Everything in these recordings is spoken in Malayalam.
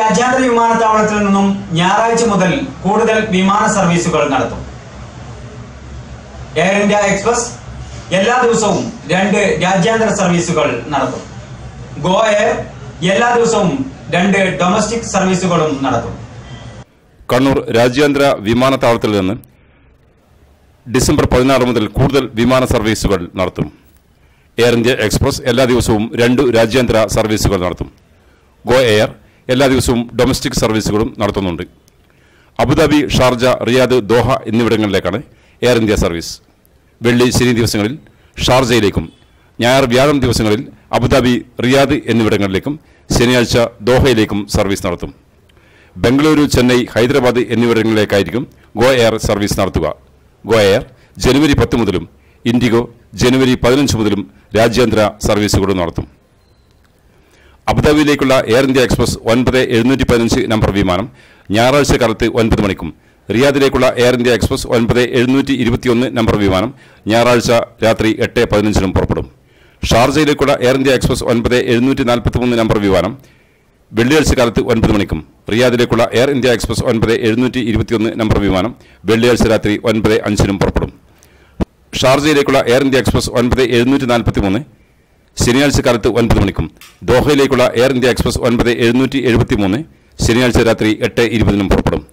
രാജ്യാന്തര വിമാനത്താവളത്തിൽ നിന്നും ഞായറാഴ്ച മുതൽ കൂടുതൽ വിമാന സർവീസുകൾ നടത്തും. എയർ ഇന്ത്യ എക്സ്പ്രസ് എല്ലാ ദിവസവും രണ്ട് രാജ്യാന്തര സർവീസുകൾ നടത്തും. ഗോ എയർ എല്ലാ ദിവസവും രണ്ട് ഡൊമസ്റ്റിക് സർവീസുകളും നടത്തും. കണ്ണൂർ രാജ്യാന്തര വിമാനത്താവളത്തിൽ നിന്ന് ഡിസംബർ പതിനാറ് മുതൽ കൂടുതൽ വിമാന സർവീസുകൾ നടത്തും. എയർ ഇന്ത്യ എക്സ്പ്രസ് എല്ലാ ദിവസവും രണ്ട് രാജ്യാന്തര സർവീസുകൾ നടത്തും. ഗോ എയർ എല്ലാ ദിവസവും ഡൊമസ്റ്റിക് സർവീസുകളും നടത്തുന്നുണ്ട്. Abu Dhabi Sharjah Riyadh Doha എന്നിവിടങ്ങളിലേക്കാണ് air India service വെള്ളി ശനി ദിവസങ്ങളിൽ ഷാർജയിലേക്കും ഞായർ വ്യാഴം ദിവസങ്ങളിൽ അബുദാബി റിയാദ് എന്നിവിടങ്ങളിലേക്കും ശനിയാഴ്ച ദോഹയിലേക്കും സർവീസ് നടത്തും. ബംഗളൂരു ചെന്നൈ ഹൈദരാബാദ് എന്നിവിടങ്ങളിലേക്കായിരിക്കും ഗോ എയർ സർവീസ് നടത്തുക. ഗോ എയർ ജനുവരി പത്ത് മുതലും ഇൻഡിഗോ ജനുവരി പതിനഞ്ച് മുതലും രാജ്യാന്തര സർവീസുകളും നടത്തും. അബുദാബിയിലേക്കുള്ള എയർ ഇന്ത്യ എക്സ്പ്രസ് ഒൻപത് എഴുന്നൂറ്റി പതിനഞ്ച് നമ്പർ വിമാനം ഞായറാഴ്ച കാലത്ത് ഒൻപത് മണിക്കും റിയാദിലേക്കുള്ള എയർ ഇന്ത്യ എക്സ്പ്രസ് ഒൻപത് എഴുന്നൂറ്റി ഇരുപത്തിയൊന്ന് നമ്പർ വിമാനം ഞായറാഴ്ച രാത്രി എട്ട് പതിനഞ്ചിനും പുറപ്പെടും. ഷാർജയിലേക്കുള്ള എയർ ഇന്ത്യ എക്സ്പ്രസ് ഒൻപത് എഴുന്നൂറ്റി നാൽപ്പത്തി മൂന്ന് നമ്പർ വിമാനം വെള്ളിയാഴ്ച കാലത്ത് ഒൻപത് മണിക്കും റിയാദിലേക്കുള്ള എയർ ഇന്ത്യ എക്സ്പ്രസ് ഒൻപത് എഴുന്നൂറ്റി ഇരുപത്തിയൊന്ന് നമ്പർ വിമാനം വെള്ളിയാഴ്ച രാത്രി ഒൻപത് അഞ്ചിനും പുറപ്പെടും. ഷാർജയിലേക്കുള്ള എയർ ഇന്ത്യ എക്സ്പ്രസ് ഒൻപത് എഴുന്നൂറ്റി നാൽപ്പത്തി മൂന്ന് ശനിയാഴ്ച കാലത്ത് ഒൻപത് മണിക്കും. ദോഹയിലേക്കുള്ള എയർ ഇന്ത്യ എക്സ്പ്രസ് ഒൻപത് എഴുന്നൂറ്റി എഴുപത്തി മൂന്ന് ശനിയാഴ്ച രാത്രി എട്ട് ഇരുപതിനും പുറപ്പെടും.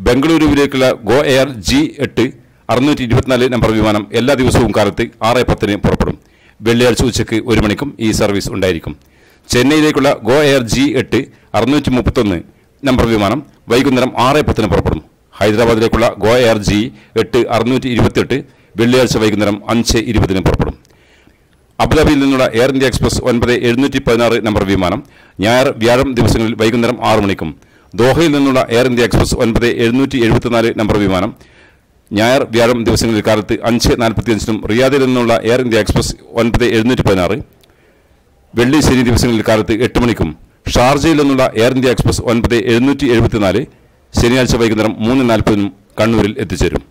ബംഗളൂരുവിലേക്കുള്ള ഗോ എയർ ജി എട്ട് അറുന്നൂറ്റി ഇരുപത്തിനാല് നമ്പർ വിമാനം എല്ലാ ദിവസവും കാലത്ത് ആറ് പത്തിന് പുറപ്പെടും. വെള്ളിയാഴ്ച ഉച്ചയ്ക്ക് ഒരു മണിക്കും ഈ സർവീസ് ഉണ്ടായിരിക്കും. ചെന്നൈയിലേക്കുള്ള ഗോ എയർ ജി എട്ട് അറുന്നൂറ്റി മുപ്പത്തൊന്ന് നമ്പർ വിമാനം വൈകുന്നേരം ആറ് പത്തിന് പുറപ്പെടും. ഹൈദരാബാദിലേക്കുള്ള ഗോ എയർ ജി എട്ട് അറുന്നൂറ്റി ഇരുപത്തിയെട്ട് വെള്ളിയാഴ്ച വൈകുന്നേരം അഞ്ച് ഇരുപതിന് പുറപ്പെടും. അബുദാബിയിൽ നിന്നുള്ള എയർ ഇന്ത്യ എക്സ്പ്രസ് ഒൻപത് എഴുന്നൂറ്റി പതിനാറ് നമ്പർ വിമാനം ഞായർ വ്യാഴം ദിവസങ്ങളിൽ വൈകുന്നേരം ആറ് മണിക്കും. ദോഹയിൽ നിന്നുള്ള എയർ ഇന്ത്യ എക്സ്പ്രസ് ഒൻപത് എഴുന്നൂറ്റി എഴുപത്തിനാല് നമ്പർ വിമാനം ഞായർ വ്യാഴം ദിവസങ്ങളിൽ കാലത്ത് അഞ്ച് നാൽപ്പത്തിയഞ്ചിനും റിയാദിൽ നിന്നുള്ള എയർ ഇന്ത്യ എക്സ്പ്രസ് ഒൻപത് എഴുന്നൂറ്റി പതിനാറ് വെള്ളി ശനി ദിവസങ്ങളിൽ കാലത്ത് എട്ട് മണിക്കും. ഷാർജയിൽ നിന്നുള്ള എയർ ഇന്ത്യ എക്സ്പ്രസ് ഒൻപത് എഴുന്നൂറ്റി എഴുപത്തിനാല് ശനിയാഴ്ച വൈകുന്നേരം മൂന്ന് നാൽപ്പതിനും കണ്ണൂരിൽ എത്തിച്ചേരും.